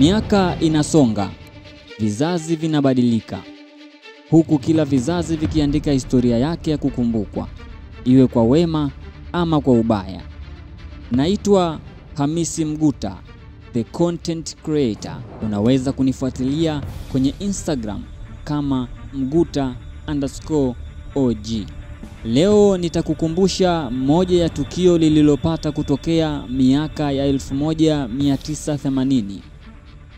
Miaka inasonga, vizazi vinabadilika, huku kila vizazi vikiandika historia yake ya kukumbukwa, iwe kwa wema ama kwa ubaya. Naitwa Hamisi Mguta, the content creator. Unaweza kunifuatilia kwenye Instagram kama mguta underscore og. Leo nitakukumbusha moja ya tukio lililopata kutokea miaka ya 1980.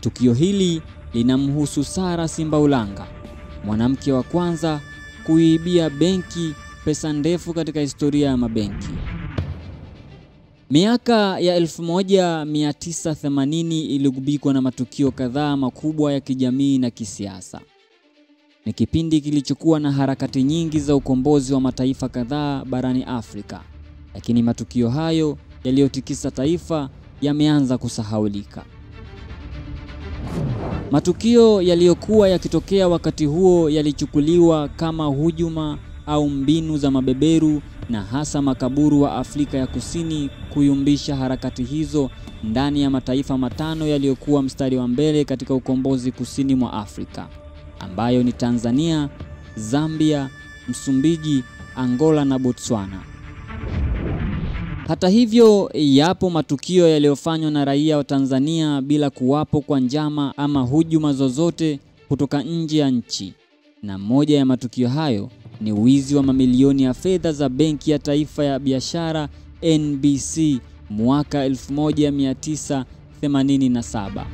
Tukio hili linamhusu Sara Simbaulanga, mwanamke wa kwanza kuibia benki pesa ndefu katika historia ya mabenki. Miaka ya 1980 iligubikwa na matukio kadhaa makubwa ya kijamii na kisiasa. Ni kipindi kilichokuwa na harakati nyingi za ukombozi wa mataifa kadhaa barani Afrika, lakini matukio hayo yaliyotikisa taifa yameanza kusahaulika. Matukio yaliyokuwa yakitokea wakati huo yalichukuliwa kama hujuma au mbinu za mabeberu na hasa makaburu wa Afrika ya Kusini kuyumbisha harakati hizo ndani ya mataifa matano yaliyokuwa mstari wa mbele katika ukombozi kusini mwa Afrika ambayo ni Tanzania, Zambia, Msumbiji, Angola na Botswana. Hata hivyo, yapo matukio yaliyofanywa na raia wa Tanzania bila kuwapo kwa njama ama hujuma zozote kutoka nje ya nchi, na moja ya matukio hayo ni wizi wa mamilioni ya fedha za Benki ya Taifa ya Biashara NBC mwaka 1987.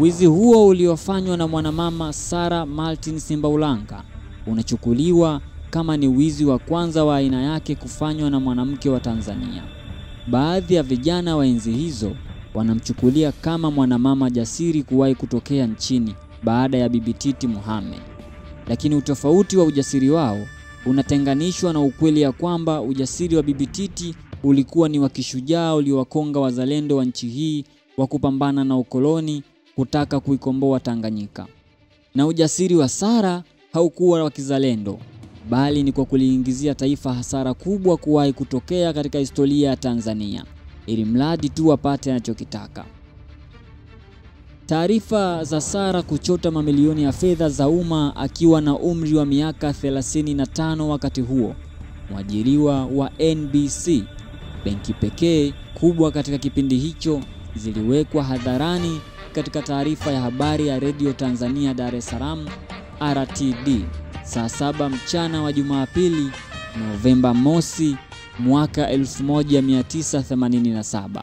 Wizi huo uliofanywa na mwanamama Sara Martin Simbaulanga unachukuliwa kama ni wizi wa kwanza wa aina yake kufanywa na mwanamke wa Tanzania. Baadhi ya vijana wa enzi hizo wanamchukulia kama mwanamama jasiri kuwahi kutokea nchini baada ya Bibi Titi Mohamed. Lakini utofauti wa ujasiri wao unatenganishwa na ukweli ya kwamba ujasiri wa Bibi Titi ulikuwa ni wa kishujaa uliowakonga wazalendo wa nchi hii wa kupambana na ukoloni kutaka kuikomboa Tanganyika. Na ujasiri wa Sara haukuwa wa kizalendo, bali ni kwa kuliingizia taifa hasara kubwa kuwahi kutokea katika historia ya Tanzania, ili mradi tu apate anachokitaka. Taarifa za Sara kuchota mamilioni ya fedha za umma akiwa na umri wa miaka 35 wakati huo, mwajiriwa wa NBC, benki pekee kubwa katika kipindi hicho, ziliwekwa hadharani katika taarifa ya habari ya redio Tanzania Dar es Salaam RTD saa saba mchana wa Jumapili Novemba mosi mwaka 1987.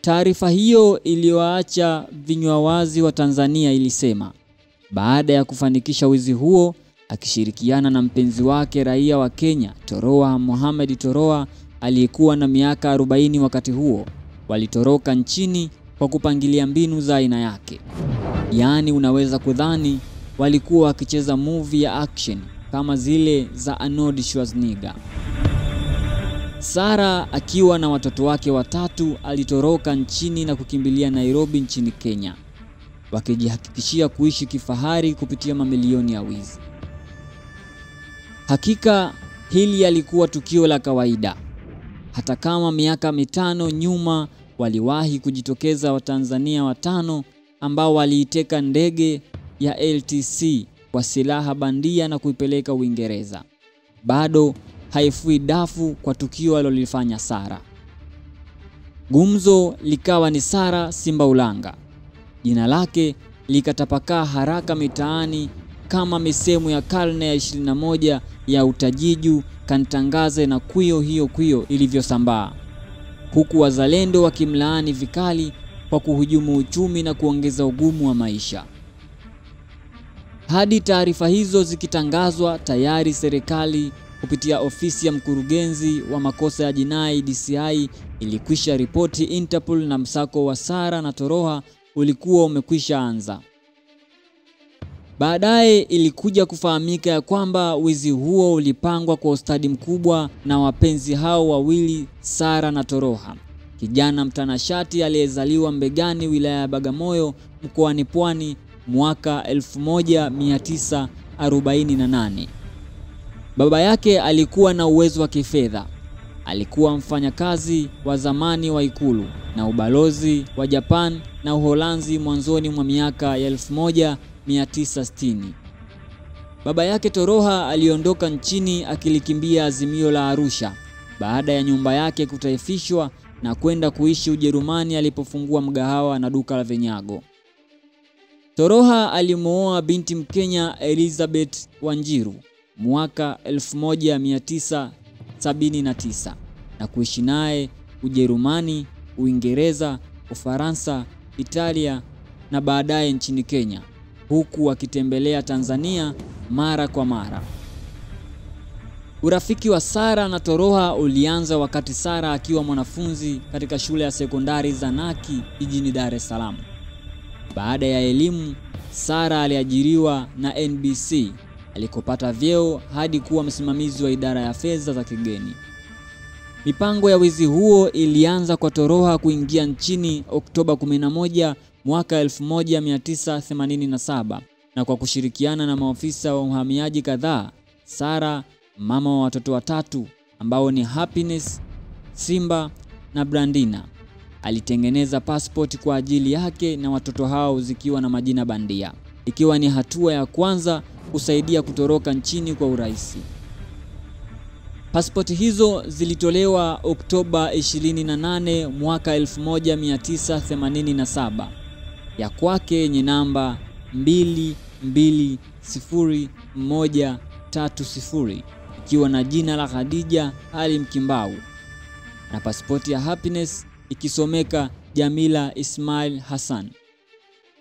Taarifa hiyo iliyoacha vinywa wazi wa Tanzania ilisema baada ya kufanikisha wizi huo akishirikiana na mpenzi wake raia wa Kenya Toroa Mohamed Toroa aliyekuwa na miaka 40 wakati huo, walitoroka nchini kwa kupangilia mbinu za aina yake. Yaani, unaweza kudhani walikuwa wakicheza movie ya action kama zile za Arnold Schwarzenegger. Sara akiwa na watoto wake watatu alitoroka nchini na kukimbilia Nairobi nchini Kenya, wakijihakikishia kuishi kifahari kupitia mamilioni ya wizi. Hakika hili alikuwa tukio la kawaida, hata kama miaka mitano nyuma waliwahi kujitokeza Watanzania watano ambao waliiteka ndege ya LTC kwa silaha bandia na kuipeleka Uingereza. Bado haifui dafu kwa tukio alilolifanya Sara. Gumzo likawa ni Sara simba ulanga Jina lake likatapakaa haraka mitaani kama misemo ya karne ya 21 ya utajiju kantangaze na kwio hiyo kwio ilivyosambaa, huku wazalendo wakimlaani vikali kwa kuhujumu uchumi na kuongeza ugumu wa maisha. Hadi taarifa hizo zikitangazwa, tayari serikali kupitia ofisi ya mkurugenzi wa makosa ya jinai DCI ilikwisha ripoti Interpol na msako wa Sara na Toroha ulikuwa umekwisha anza. Baadaye ilikuja kufahamika ya kwamba wizi huo ulipangwa kwa ustadi mkubwa na wapenzi hao wawili, Sara na Toroha, kijana mtanashati aliyezaliwa Mbegani, wilaya ya Bagamoyo, mkoani Pwani mwaka 1948. Baba yake alikuwa na uwezo wa kifedha, alikuwa mfanyakazi wa zamani wa ikulu na ubalozi wa Japan na Uholanzi mwanzoni mwa miaka ya 1960. Baba yake Toroha aliondoka nchini akilikimbia Azimio la Arusha baada ya nyumba yake kutaifishwa na kwenda kuishi Ujerumani alipofungua mgahawa na duka la vinyago. Toroha alimwoa binti Mkenya Elizabeth Wanjiru mwaka 1979 na kuishi naye Ujerumani, Uingereza, Ufaransa, Italia na baadaye nchini Kenya, huku akitembelea Tanzania mara kwa mara. Urafiki wa Sara na Toroha ulianza wakati Sara akiwa mwanafunzi katika shule ya sekondari Zanaki jijini Dar es Salaam. Baada ya elimu, Sara aliajiriwa na NBC alikopata vyeo hadi kuwa msimamizi wa idara ya fedha za kigeni. Mipango ya wizi huo ilianza kwa Toroha kuingia nchini Oktoba 11 mwaka 1987 na kwa kushirikiana na maofisa wa uhamiaji kadhaa, Sara, mama wa watoto watatu ambao ni Happiness, Simba na Brandina, alitengeneza pasipoti kwa ajili yake na watoto hao zikiwa na majina bandia, ikiwa ni hatua ya kwanza kusaidia kutoroka nchini kwa urahisi. Pasipoti hizo zilitolewa Oktoba 28 mwaka 1987, ya kwake yenye namba 220130 ikiwa na jina la Khadija Ali Mkimbau. Na pasipoti ya Happiness ikisomeka Jamila Ismail Hassan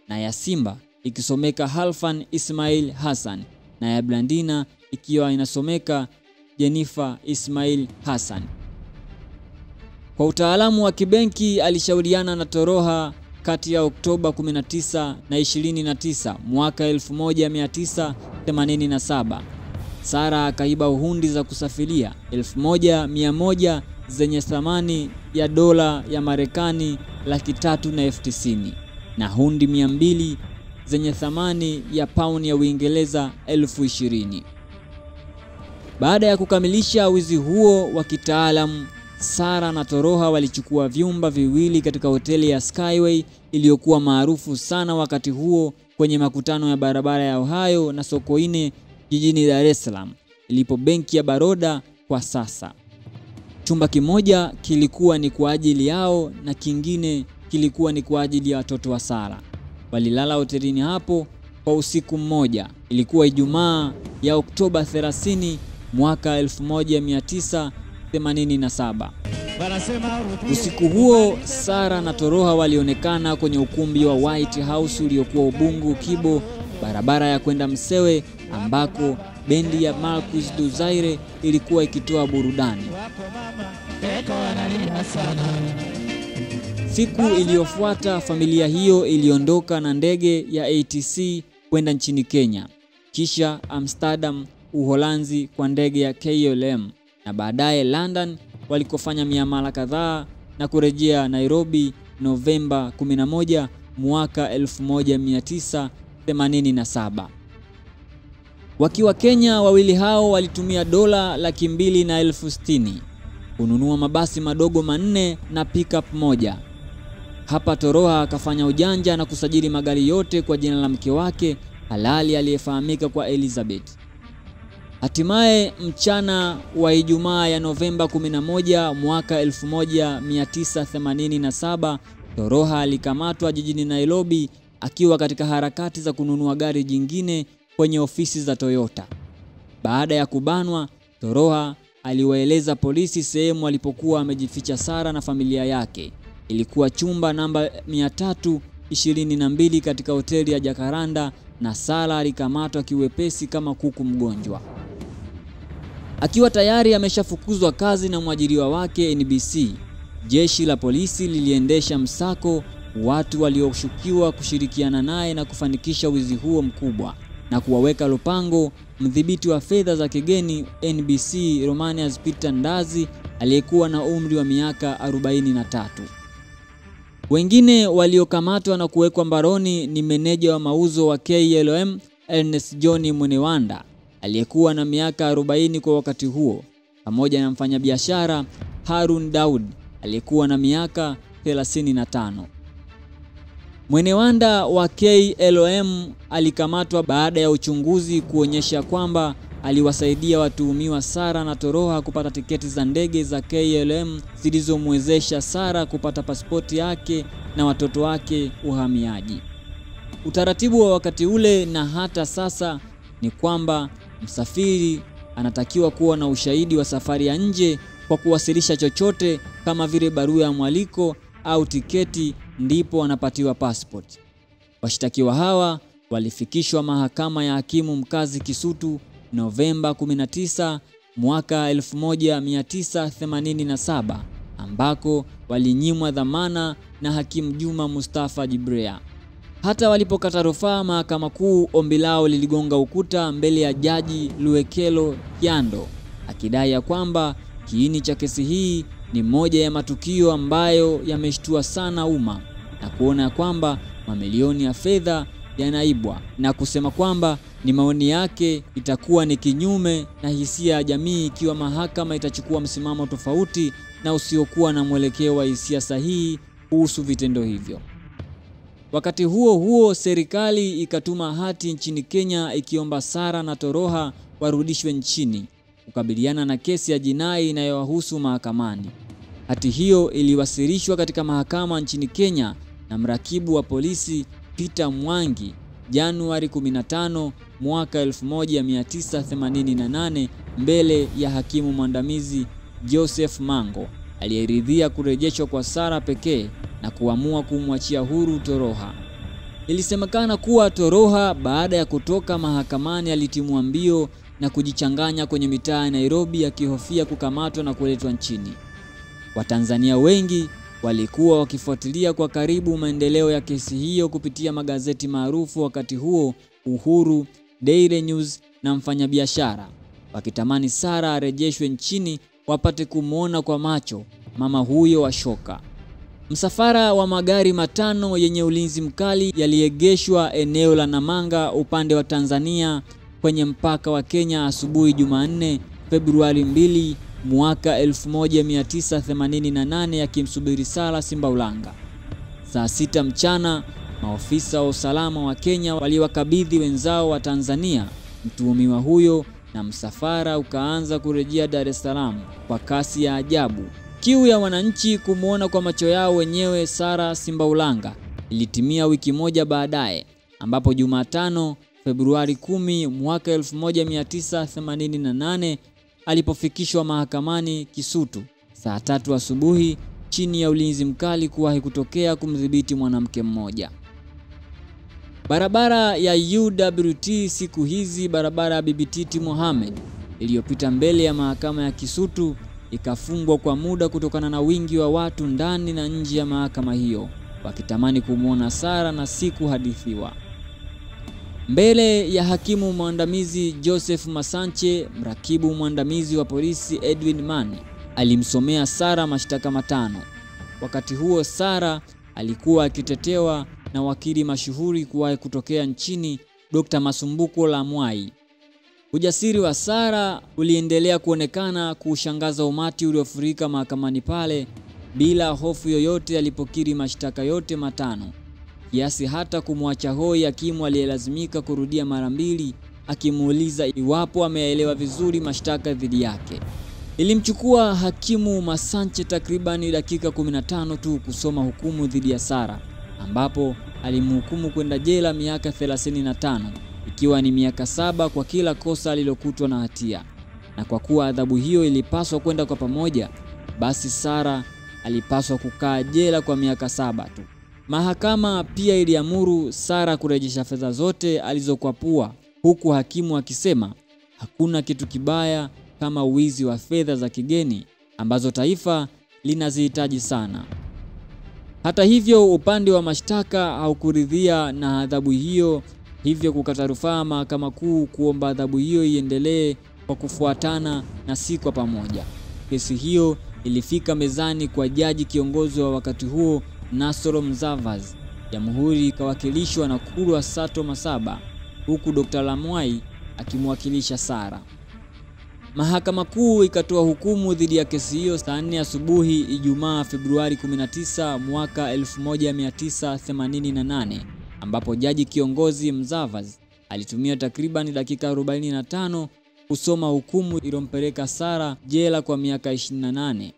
na ya Simba ikisomeka Halfan Ismail Hassan na ya Blandina ikiwa inasomeka Jennifer Ismail Hassan. Kwa utaalamu wa kibenki alishauriana na Toroha kati ya Oktoba 19 na 29 mwaka 1987. Sara akaiba uhundi za kusafiria 1100 zenye thamani ya dola ya Marekani laki tatu na elfu tisini na hundi 200 zenye thamani ya pauni ya Uingereza elfu ishirini. Baada ya kukamilisha wizi huo wa kitaalamu, Sara na Toroha walichukua vyumba viwili katika hoteli ya Skyway iliyokuwa maarufu sana wakati huo kwenye makutano ya barabara ya Ohio na Sokoine jijini Dar es Salaam, ilipo benki ya Baroda kwa sasa. Chumba kimoja kilikuwa ni kwa ajili yao na kingine kilikuwa ni kwa ajili ya watoto wa Sara. Walilala hotelini hapo kwa usiku mmoja. Ilikuwa Ijumaa ya Oktoba 30 mwaka 1987. Usiku huo Sara na Toroha walionekana kwenye ukumbi wa White House uliokuwa ubungu Kibo, barabara ya kwenda Msewe, ambako bendi ya Marcus du Zaire ilikuwa ikitoa burudani. Siku iliyofuata familia hiyo iliondoka na ndege ya ATC kwenda nchini Kenya, kisha Amsterdam, Uholanzi kwa ndege ya KLM na baadaye London walikofanya miamala kadhaa na kurejea Nairobi Novemba 11 mwaka 1987. Wakiwa Kenya, wawili hao walitumia dola laki mbili na elfu sitini kununua mabasi madogo manne na pickup moja. Hapa Toroha akafanya ujanja na kusajili magari yote kwa jina la mke wake halali aliyefahamika kwa Elizabeth. Hatimaye mchana wa Ijumaa ya Novemba 11 mwaka 1987, Toroha alikamatwa jijini Nairobi akiwa katika harakati za kununua gari jingine kwenye ofisi za Toyota. Baada ya kubanwa, Toroha aliwaeleza polisi sehemu alipokuwa amejificha Sara na familia yake. Ilikuwa chumba namba 322 katika hoteli ya Jakaranda na Sara alikamatwa kiwepesi kama kuku mgonjwa. Akiwa tayari ameshafukuzwa kazi na mwajiriwa wake NBC, jeshi la polisi liliendesha msako watu walioshukiwa kushirikiana naye na kufanikisha wizi huo mkubwa na kuwaweka Lupango mdhibiti wa fedha za kigeni NBC Romanias Peter Ndazi aliyekuwa na umri wa miaka 43. Wengine waliokamatwa na kuwekwa mbaroni ni meneja wa mauzo wa KLM Ernest John Mwenewanda aliyekuwa na miaka 40 kwa wakati huo, pamoja na mfanyabiashara Harun Daud aliyekuwa na miaka 35. Mwenewanda wa KLM alikamatwa baada ya uchunguzi kuonyesha kwamba aliwasaidia watuhumiwa Sara na Toroha kupata tiketi za ndege za KLM zilizomwezesha Sara kupata pasipoti yake na watoto wake uhamiaji. Utaratibu wa wakati ule na hata sasa ni kwamba msafiri anatakiwa kuwa na ushahidi wa safari ya nje kwa kuwasilisha chochote kama vile barua ya mwaliko au tiketi, ndipo wanapatiwa passport. Washtakiwa hawa walifikishwa mahakama ya hakimu mkazi Kisutu Novemba 19 mwaka 1987 ambako walinyimwa dhamana na hakimu Juma Mustafa Jibrea. Hata walipokata rufaa mahakama kuu, ombi lao liligonga ukuta mbele ya jaji Luekelo Kyando akidai ya kwamba kiini cha kesi hii ni moja ya matukio ambayo yameshtua sana umma na kuona kwamba mamilioni ya fedha yanaibwa na kusema kwamba ni maoni yake itakuwa ni kinyume na hisia ya jamii ikiwa mahakama itachukua msimamo tofauti na usiokuwa na mwelekeo wa hisia sahihi kuhusu vitendo hivyo. Wakati huo huo, serikali ikatuma hati nchini Kenya ikiomba Sara na Toroha warudishwe nchini kukabiliana na kesi ya jinai inayowahusu mahakamani. Hati hiyo iliwasilishwa katika mahakama nchini Kenya na mrakibu wa polisi Peter Mwangi Januari 15 mwaka 1988 mbele ya hakimu mwandamizi Joseph Mango aliyeridhia kurejeshwa kwa Sara pekee na kuamua kumwachia huru Toroha. Ilisemekana kuwa Toroha baada ya kutoka mahakamani alitimua mbio na kujichanganya kwenye mitaa ya Nairobi akihofia kukamatwa na kuletwa nchini. Watanzania wengi walikuwa wakifuatilia kwa karibu maendeleo ya kesi hiyo kupitia magazeti maarufu wakati huo, Uhuru, Daily News na Mfanyabiashara, wakitamani Sara arejeshwe nchini wapate kumwona kwa macho mama huyo wa shoka. Msafara wa magari matano yenye ulinzi mkali yaliegeshwa eneo la Namanga upande wa Tanzania kwenye mpaka wa Kenya asubuhi Jumanne Februari 2 mwaka 1988 yakimsubiri Sara Simbaulanga. Saa sita mchana, maofisa wa usalama wa Kenya waliwakabidhi wenzao wa Tanzania mtuhumiwa huyo na msafara ukaanza kurejea Dar es Salaam kwa kasi ya ajabu. Kiu ya wananchi kumwona kwa macho yao wenyewe Sara Simbaulanga ilitimia wiki moja baadaye, ambapo Jumatano Februari 10 mwaka 1988 alipofikishwa mahakamani Kisutu saa tatu asubuhi chini ya ulinzi mkali kuwahi kutokea kumdhibiti mwanamke mmoja. Barabara ya UWT siku hizi barabara ya Bibi Titi Mohamed iliyopita mbele ya mahakama ya Kisutu ikafungwa kwa muda kutokana na wingi wa watu ndani na nje ya mahakama hiyo wakitamani kumwona Sara na si kuhadithiwa. Mbele ya hakimu mwandamizi Joseph Masanche, mrakibu mwandamizi wa polisi Edwin Mani alimsomea Sara mashtaka matano. Wakati huo Sara alikuwa akitetewa na wakili mashuhuri kuwahi kutokea nchini Dr. Masumbuko la Mwai. Ujasiri wa Sara uliendelea kuonekana kuushangaza umati uliofurika mahakamani pale bila hofu yoyote alipokiri mashtaka yote matano, kiasi hata kumwacha hoi hakimu aliyelazimika kurudia mara mbili akimuuliza iwapo ameelewa vizuri mashtaka dhidi yake. Ilimchukua hakimu Masanche takribani dakika 15 tu kusoma hukumu dhidi ya Sara, ambapo alimhukumu kwenda jela miaka 35 ikiwa ni miaka saba kwa kila kosa alilokutwa na hatia. Na kwa kuwa adhabu hiyo ilipaswa kwenda kwa pamoja, basi Sara alipaswa kukaa jela kwa miaka saba tu. Mahakama pia iliamuru Sara kurejesha fedha zote alizokwapua, huku hakimu akisema hakuna kitu kibaya kama wizi wa fedha za kigeni ambazo taifa linazihitaji sana. Hata hivyo, upande wa mashtaka haukuridhia na adhabu hiyo, hivyo kukata rufaa mahakama kuu kuomba adhabu hiyo iendelee kwa kufuatana na si kwa pamoja. Kesi hiyo ilifika mezani kwa jaji kiongozi wa wakati huo Nasoro Mzavas. Jamhuri ikawakilishwa na Kulwa Sato Masaba, huku Dr. Lamwai akimwakilisha Sara. Mahakama Kuu ikatoa hukumu dhidi ya kesi hiyo saa 4 asubuhi Ijumaa Februari 19 mwaka 1988 ambapo jaji kiongozi Mzavas alitumia takriban dakika 45 kusoma hukumu iliyompeleka Sara jela kwa miaka 28.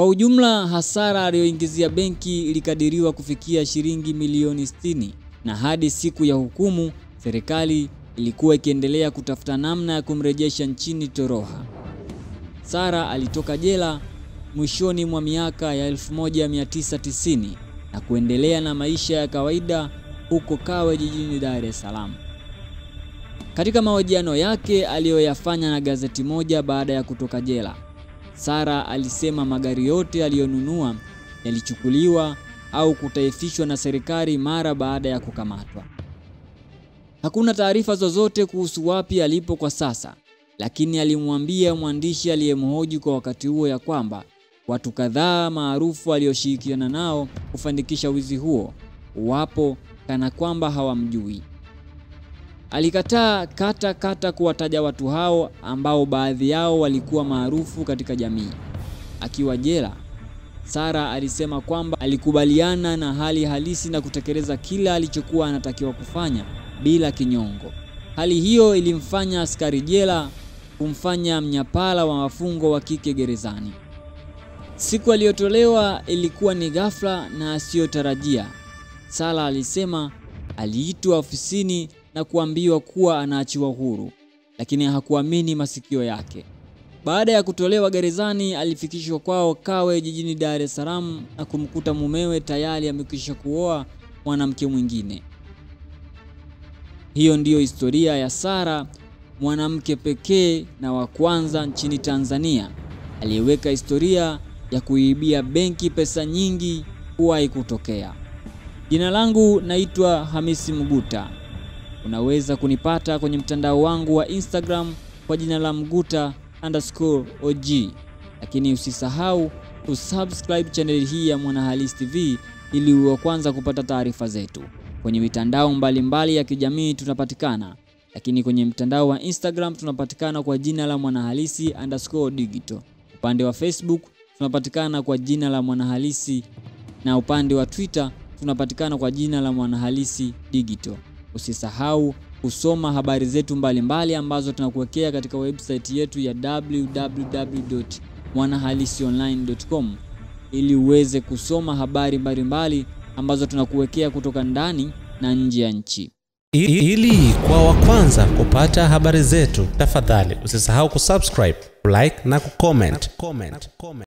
Kwa ujumla, hasara aliyoingizia benki ilikadiriwa kufikia shilingi milioni 60 na hadi siku ya hukumu serikali ilikuwa ikiendelea kutafuta namna ya kumrejesha nchini Toroha. Sara alitoka jela mwishoni mwa miaka ya 1990 na kuendelea na maisha ya kawaida huko Kawe jijini Dar es Salaam. Katika mahojiano yake aliyoyafanya na gazeti moja baada ya kutoka jela, Sara alisema magari yote aliyonunua yalichukuliwa au kutaifishwa na serikali mara baada ya kukamatwa. Hakuna taarifa zozote kuhusu wapi alipo kwa sasa, lakini alimwambia mwandishi aliyemhoji kwa wakati huo ya kwamba watu kadhaa maarufu alioshirikiana nao kufanikisha wizi huo wapo kana kwamba hawamjui. Alikataa kata kata kuwataja watu hao ambao baadhi yao walikuwa maarufu katika jamii. Akiwa jela, Sara alisema kwamba alikubaliana na hali halisi na kutekeleza kila alichokuwa anatakiwa kufanya bila kinyongo. Hali hiyo ilimfanya askari jela kumfanya mnyapala wa mafungo wa kike gerezani. Siku aliyotolewa ilikuwa ni ghafla na asiyotarajia. Sara alisema aliitwa ofisini na kuambiwa kuwa anaachiwa huru, lakini hakuamini masikio yake. Baada ya kutolewa gerezani, alifikishwa kwao Kawe jijini Dar es Salaam na kumkuta mumewe tayari amekwisha kuoa mwanamke mwingine. Hiyo ndiyo historia ya Sara, mwanamke pekee na wa kwanza nchini Tanzania aliyeweka historia ya kuibia benki pesa nyingi kuwahi kutokea. Jina langu naitwa Hamisi Mguta. Unaweza kunipata kwenye mtandao wangu wa Instagram kwa jina la Mguta underscore OG, lakini usisahau kusubscribe channel hii ya Mwanahalisi TV ili uwe kwanza kupata taarifa zetu. Kwenye mitandao mbalimbali mbali ya kijamii tunapatikana, lakini kwenye mtandao wa Instagram tunapatikana kwa jina la Mwanahalisi underscore digital. Upande wa Facebook tunapatikana kwa jina la Mwanahalisi na upande wa Twitter tunapatikana kwa jina la Mwanahalisi digital. Usisahau kusoma habari zetu mbalimbali mbali ambazo tunakuwekea katika website yetu ya www.mwanahalisi.online.com ili uweze kusoma habari mbalimbali mbali ambazo tunakuwekea kutoka ndani na nje ya nchi. Ili kwa wa kwanza kupata habari zetu, tafadhali usisahau kusubscribe, like na kucomment.